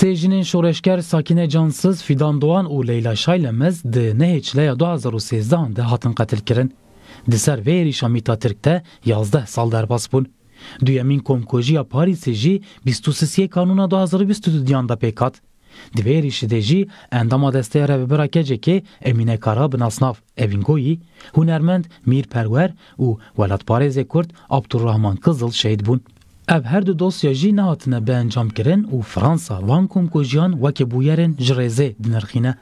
Sêjinên şoreşker Sakine Cansız, Fidan Doğan û Leyla Şaylemez di nehêçleya 2013 de hatin qetilkirin. Di ser vê êrîşa Mîta Tirk de 11 sal derbas bûn. Duyemîn Komkojiya Parîsê jî 23 Kanûna 2022 diyan da pêk hat. Di vê êrîşê de jî endama desteya revbera kecekê Emîne Kara bi nasnav Evîngoyî, hunermend Mîr Perwer û Welatparêzê Kurd Abdurrahman Kızıl şehîd bûn. Ev her du dosya jî nehatine bi encamkirin û Fransa van komkojiyan wekî bûyerên ji rêzê dinirxîne.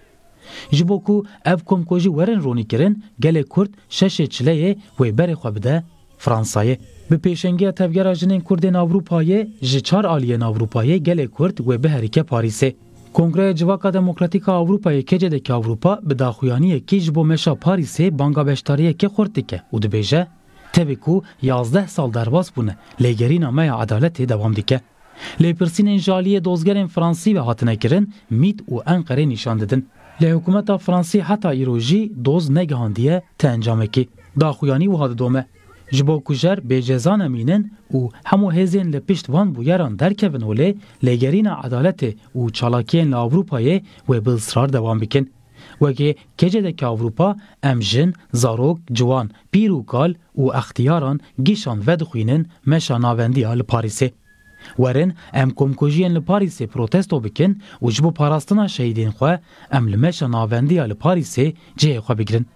Ji bo ku ev komkojî werin ronîkirin gelê Kurd şeşê çileyê wê berê xwe bide Fransayê. Bi pêşengiya tevgera jinên Kurdên Avrupayê ji çar aliyên Avrupayê gelê Kurd wê biherîke Parîsê. Kongreya Civaka Demokratîk a Avrupayê kecedekî Avrupa bi daxuyaniyekî ji bo meşa Parîsê banga beşdariyekê xurt dike û dibêje tevê ku 11 sal derbas bûne lêgerîna me ya edaletê dewam dike. Lêpirsînên jaliyê dozgerên Fransî ve hatine kirin Mît û Enqerê nîşan didin. Lê hikûmeta Fransî heta îro jî doz negihandiye te encamekî. Daxuyanî wiha didome. Ji bo ku jer bêcezan emînin û hemû hêzên li pişt van bûyeran derkevin holê lêgerîna edaletê û çalakiyên li Avrupayê wê dewam bikin. Wekê kecedekî Avrupa em jin, zarok, ciwan, pîr û kal û extiyaran gîşan vedixwînin meşa navendiya li Parîsê. Werin em komkojiyên li Parîsê protesto bikin û ji bo parastina şehîdên xwe em li meşa navendiya li Parîsê cihê xwe bigirin.